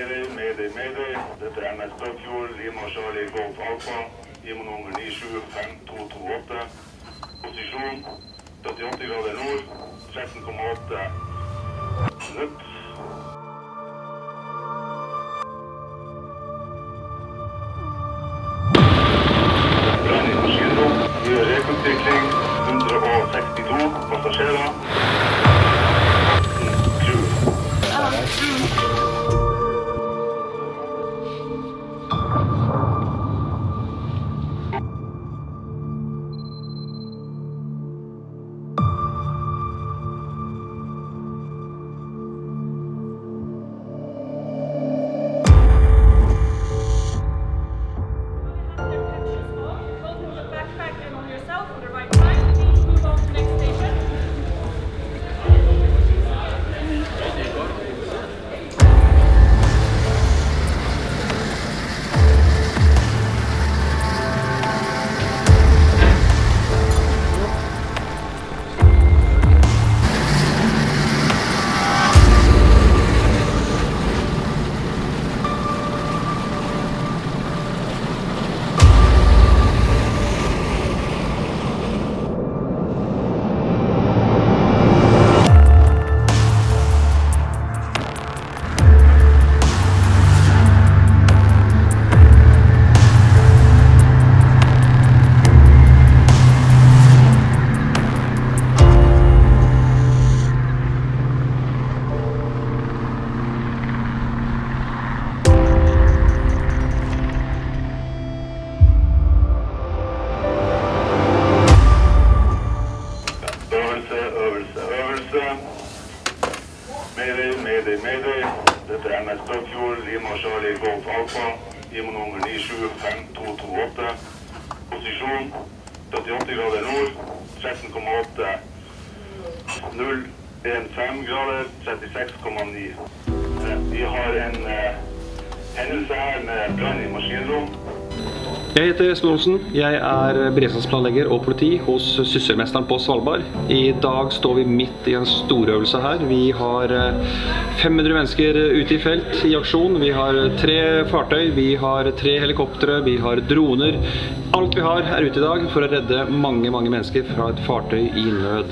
Mayday, mayday, mayday. Dette er MS Bøkfjord, Lima Charlie Golf Alfa. IMO nummer 975228. Posisjon 38 grader nord, 13,8 minutt. Øvelse, øvelse, øvelse. Mayday, mayday, mayday. Dette er MS Bøkfjord, Lima Charlie Golf Alfa. IMO nummer 975228. Posisjon 38 grader nord, 13,8 015 grader, 36,9. Eh, Vi har en uh, hendelse her med brann i maskinrom. Jeg heter Espen Olsen. Jeg er beredskapsplanlegger og politi hos Sysselmesteren på Svalbard. I dag står vi midt i en storøvelse her. Vi har eh, 500 mennesker ute i felt i aksjon. Vi har tre fartøy, vi har tre helikoptre, vi har droner. Alt vi har er ute i dag for å redde mange, mange mennesker fra et fartøy i nød.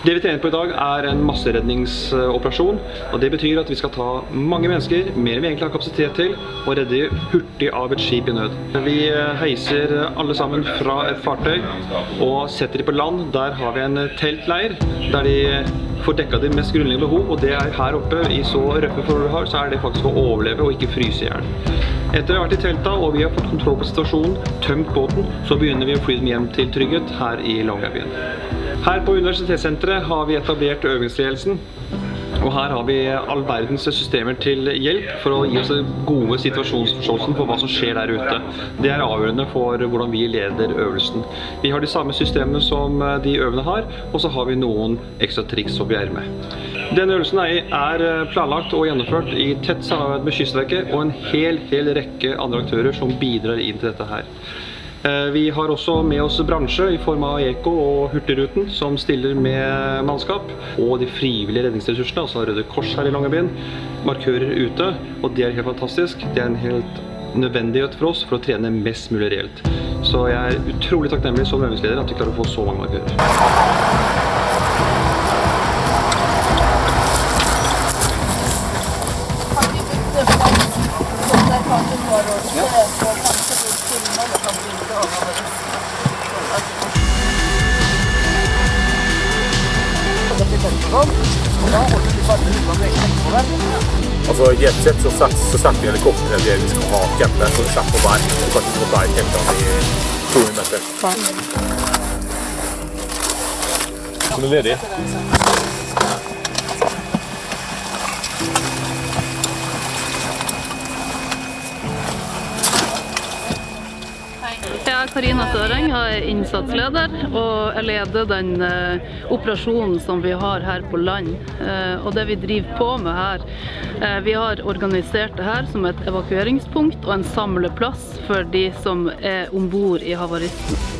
Det vi trener på i dag er en masseredningsoperasjon, og det betyr at vi skal ta mange mennesker, mer enn vi egentlig har kapasitet til, og redde hurtig av et skip i nød. Vi heiser alle sammen fra et fartøy og setter de på land. Der har vi en teltleir, der de får dekka de mest grunnleggende behov, og det er her oppe i så røffe forhold vi har, så er det faktisk å overleve og ikke fryse i hjel. Etter å ha vært i telta og vi har fått kontroll på situasjonen, tømt båten, så begynner vi å fly dem hjem til trygghet her i Longyearbyen. Her på Universitetssenteret har vi etablert øvingsledelsen. Og her har vi all verdens systemer til hjelp for å gi oss den gode situasjonsforståelsen på hva som skjer der ute. Det er avgjørende for hvordan vi leder øvelsen. Vi har de samme systemene som de øvende har, og så har vi noen ekstra triks oppi ermet. Denne øvelsen er er planlagt og gjennomført i tett samarbeid med Kystverket og en hel, hel rekke andre aktører som bidrar inn til dette her. Eh, Vi har også med oss bransje i form av Eko og Hurtigruten som stiller med mannskap. Og de frivillige redningsressursene, altså Røde Kors her i Longyearbyen, markører ute. Og det er helt fantastisk. Det er en helt nødvendighet for oss for å trene mest mulig reelt. Så jeg er utrolig takknemlig som øvingsleder at vi klarer å få så mange markører. Altså I et sett så setter så vi helikopteret der vi skal ha campen, så vi slipper å bære. Du kan ikke bære teltene i 200 meter. Som er ledig. Jeg er Karina Søreng, jeg er innsatsleder og jeg leder den eh, operasjonen som vi har her på land. Eh, og det vi driver på med her, eh, vi har organisert det her som et evakueringspunkt og en samleplass for de som er ombord i havaristen.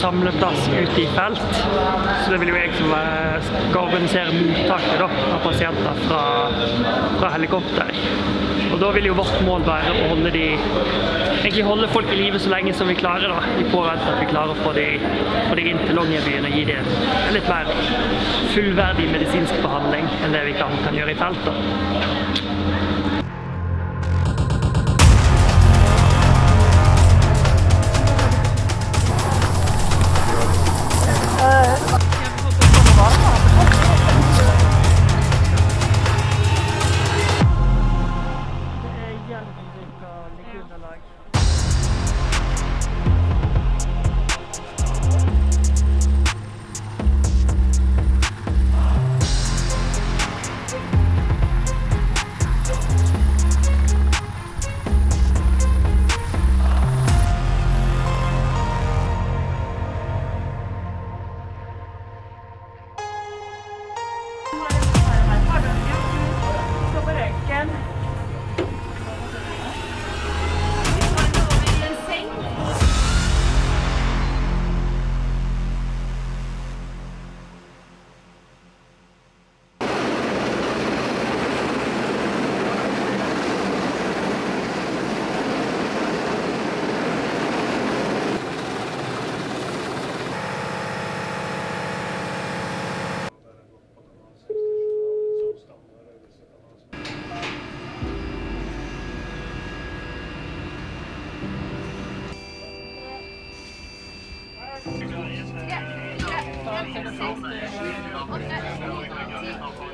samleplass ute i felt. Så det vil jo jeg som eh, skal organisere mottaket av pasienter fra, fra helikopter. Og da vil jo vårt mål være å holde, de, holde folk i live så lenge som vi klarer. da, I påvente at vi klarer å få de, få de inn til Longyearbyen og gi dem en litt mer fullverdig medisinsk behandling enn det vi kan, kan gjøre i felt. da. Thank you.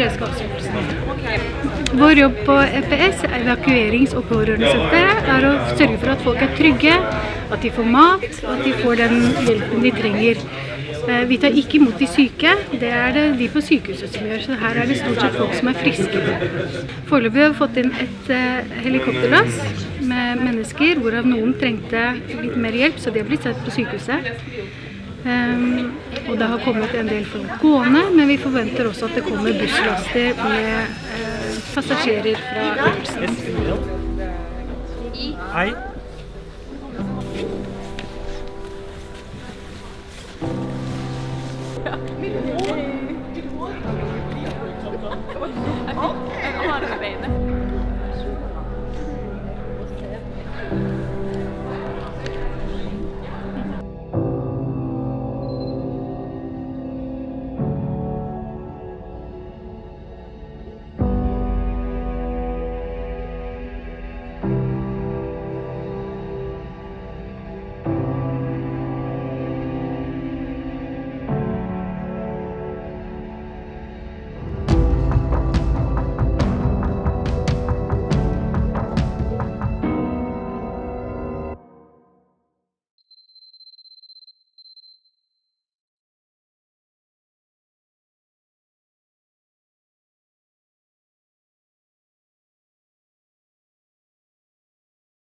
Beredskapsøvelsen. Vår jobb på EPS, evakuerings- og pårørendesenteret, er å sørge for at folk er trygge, at de får mat, og at de får den hjelpen de trenger. Eh, Vi tar ikke imot de syke, det er det de på sykehuset som gjør, så her er det stort sett folk som er friske. Foreløpig har vi fått inn et eh, helikopterlass med mennesker, hvorav noen trengte litt mer hjelp, så de har blitt sett på sykehuset. Um, og det har kommet en del folk gående, men vi forventer også at det kommer busslaster med eh, passasjerer fra øvelsen. Hei. Jeg har det med beinet.